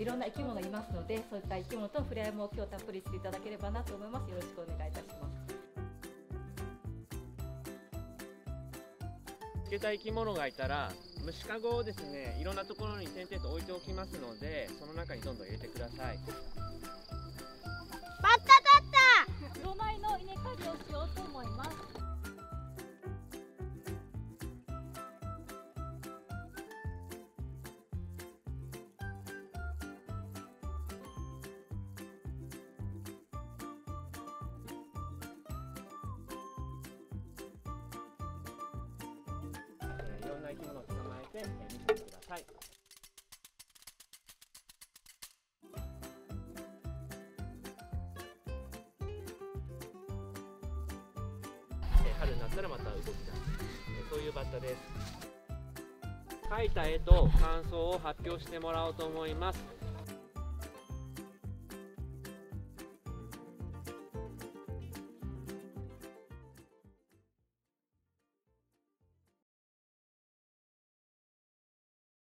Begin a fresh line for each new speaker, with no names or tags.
と、いろんな生き物いますのでそういった生き物との触れ合いも今日たっぷりしていただければなと思います。よろしくお願いいたします。
見つけた生き物がいたら虫かごをですねいろんなところに点々と置いておきますのでその中にどんどん入れてください。捕まえて、えー見てください。春になったらまた動き出す、そういうバッタです。描いた絵と感想を発表してもらおうと思います。